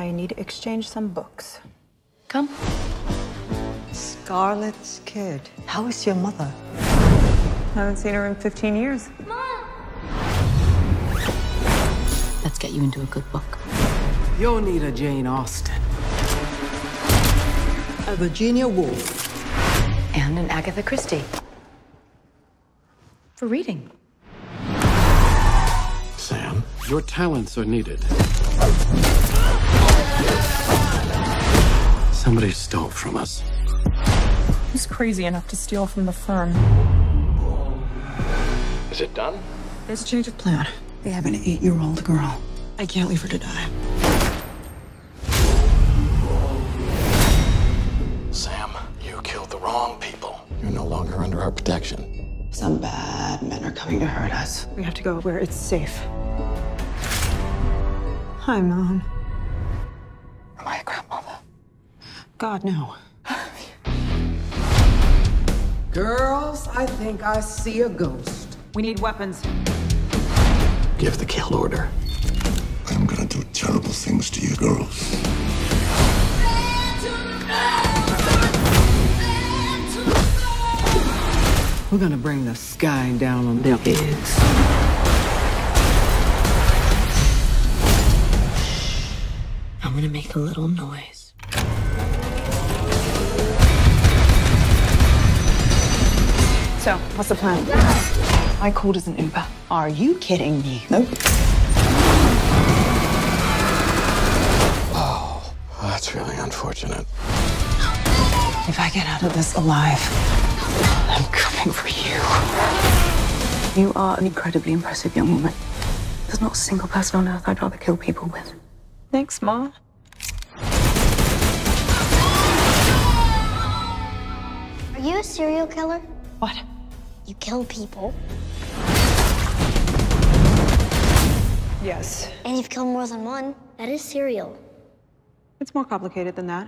I need to exchange some books. Come. Scarlet's kid. How is your mother? I haven't seen her in 15 years. Mom! Let's get you into a good book. You'll need a Jane Austen. A Virginia Woolf. And an Agatha Christie. For reading. Sam, your talents are needed. Somebody stole from us. Who's crazy enough to steal from the firm? Is it done? There's a change of plan. They have an eight-year-old girl. I can't leave her to die. Sam, you killed the wrong people. You're no longer under our protection. Some bad men are coming to hurt us. We have to go where it's safe. Hi, Mom. God, no. Girls, I think I see a ghost. We need weapons. Give the kill order. I'm gonna do terrible things to you girls. We're gonna bring the sky down on their heads. I'm gonna make a little noise. So, what's the plan? I called as an Uber. Are you kidding me? Nope. Oh, that's really unfortunate. If I get out of this alive, I'm coming for you. You are an incredibly impressive young woman. There's not a single person on earth I'd rather kill people with. Thanks, Ma. Are you a serial killer? What? You kill people, Yes. and you've killed more than one. That is serial. It's more complicated than that.